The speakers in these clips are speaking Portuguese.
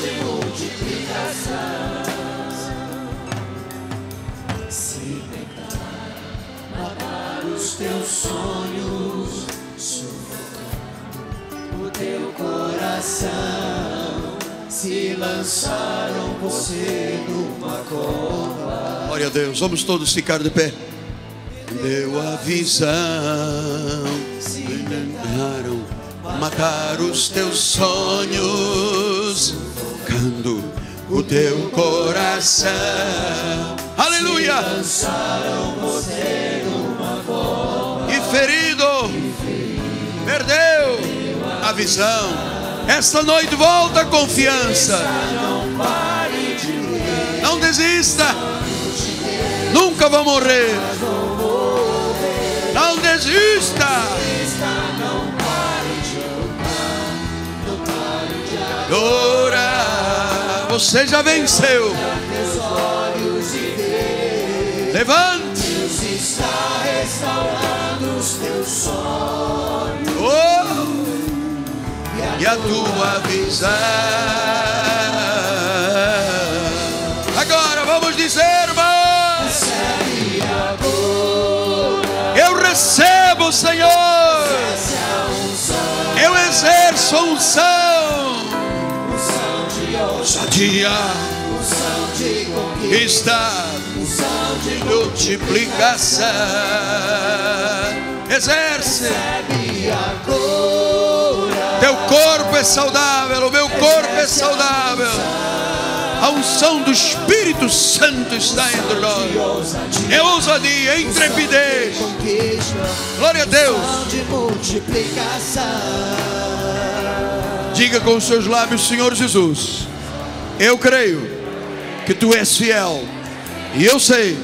de multiplicação. Se tentar matar os teus sonhos, sufocando o teu coração, se lançaram você numa cova. Glória a Deus. Vamos todos ficar de pé. Deu a visão. Tentaram matar os teus sonhos. Sufocando o teu coração. Aleluia. E ferido. Perdeu a visão. Esta noite volta a confiança. Não desista. Nunca vou morrer. Não desista. De Ora, você já venceu. Levante. Deus está restaurando os teus sonhos. Oh, e a tua visão. Agora vamos dizer, conquista, está multiplicação. Exerce. Teu corpo é saudável, o meu corpo é saudável. A unção do Espírito Santo está entre nós. É ousadia, é intrepidez. Glória a Deus. Diga com os seus lábios, Senhor Jesus, eu creio que tu és fiel. E eu sei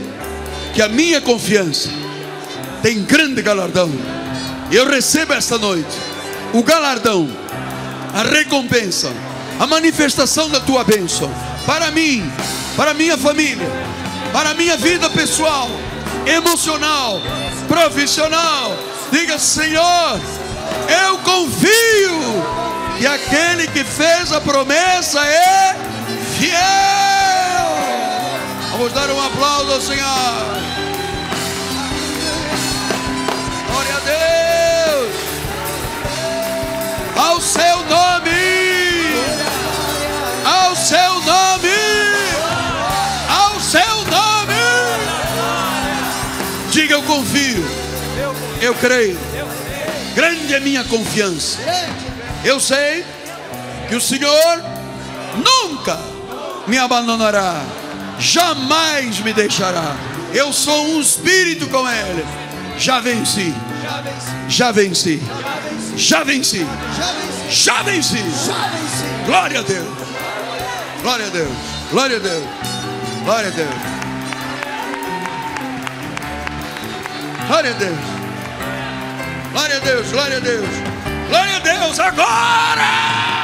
que a minha confiança tem grande galardão. E eu recebo esta noite o galardão, a recompensa, a manifestação da tua bênção para mim, para minha família, para minha vida pessoal, emocional, profissional. Diga, Senhor, eu confio que aquele que fez a promessa é fiel. Vamos dar um aplauso ao Senhor. Glória a Deus. Ao seu nome. Ao seu nome. Ao seu nome. Diga eu confio. Eu creio. Grande é minha confiança. Eu sei que o Senhor nunca me abandonará, jamais me deixará. Eu sou um espírito com Ele. Já venci, já venci, já venci, já venci. Glória a Deus, glória a Deus, glória a Deus, glória a Deus. Glória a Deus, glória a Deus, glória a Deus, glória a Deus. Agora.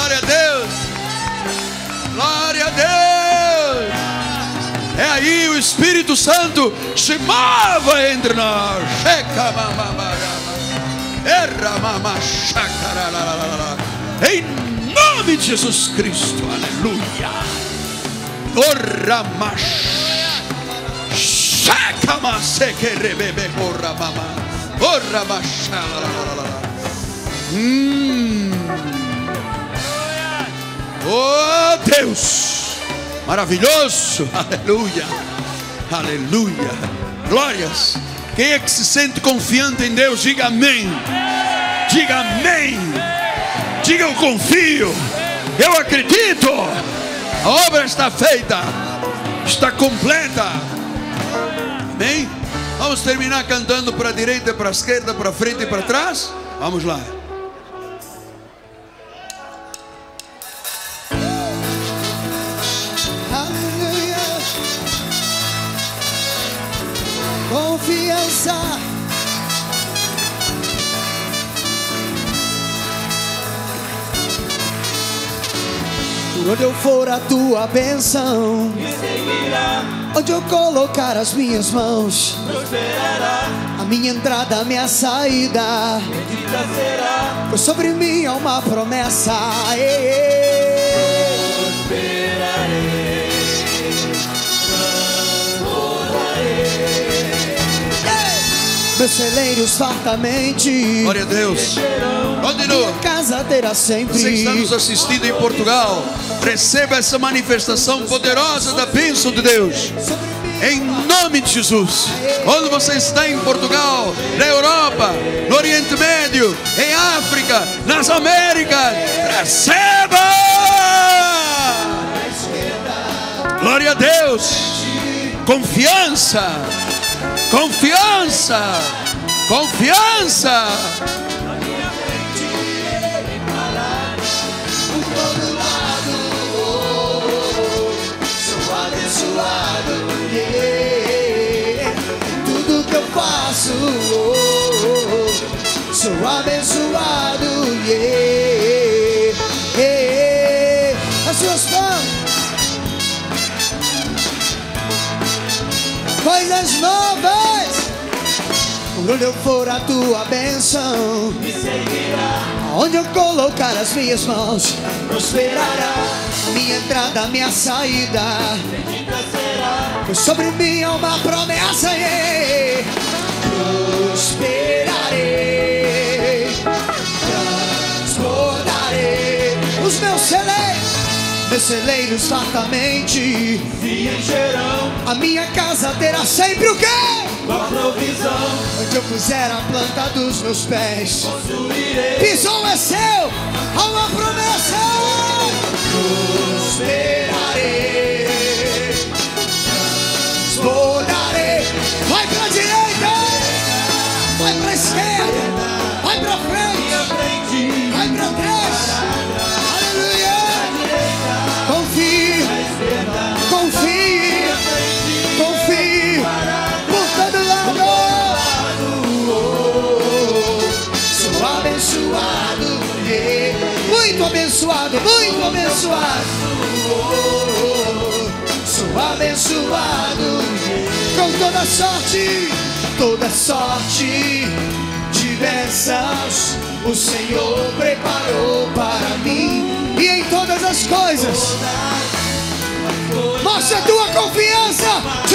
Glória a Deus. Glória a Deus. É aí o Espírito Santo se entre nós. Checa, Erra, Em nome de Jesus Cristo. Aleluia. Orra, Checa, mama. Hum. Oh Deus, maravilhoso, aleluia, aleluia, glórias. Quem é que se sente confiante em Deus, diga amém, diga amém, diga eu confio, eu acredito, a obra está feita, está completa, amém? Vamos terminar cantando para a direita, para a esquerda, para frente e para trás? Vamos lá. Por onde eu for a tua bênção, me seguirá. Onde eu colocar as minhas mãos, prosperará. A minha entrada, a minha saída, bendita será. Pois sobre mim há uma promessa. Ei, ei. Celeiros fartamente. Glória a Deus. Continua. casa terá sempre. Você que está nos assistindo em Portugal, receba essa manifestação poderosa da bênção de Deus. Em nome de Jesus. Onde você está em Portugal, na Europa, no Oriente Médio, em África, nas Américas, receba! Glória a Deus. Confiança Confiança, confiança. Que eu faço. Sou abençoado, yeah. Onde eu for a tua bênção, me seguirá. Onde eu colocar as minhas mãos, prosperará. Minha entrada, minha saída, bendita será. Pois sobre mim há uma promessa, yeah. prosperarei, meus celeiros fartamente se encherão. A minha casa terá sempre o quê? A provisão. Onde eu puser a planta dos meus pés, possuirei. Pisou é seu, há uma promessa. Prosperarei, muito abençoado, muito abençoado. Sou abençoado com toda sorte, toda sorte de bênçãos o Senhor preparou para mim e em todas as coisas. Mostra a tua confiança.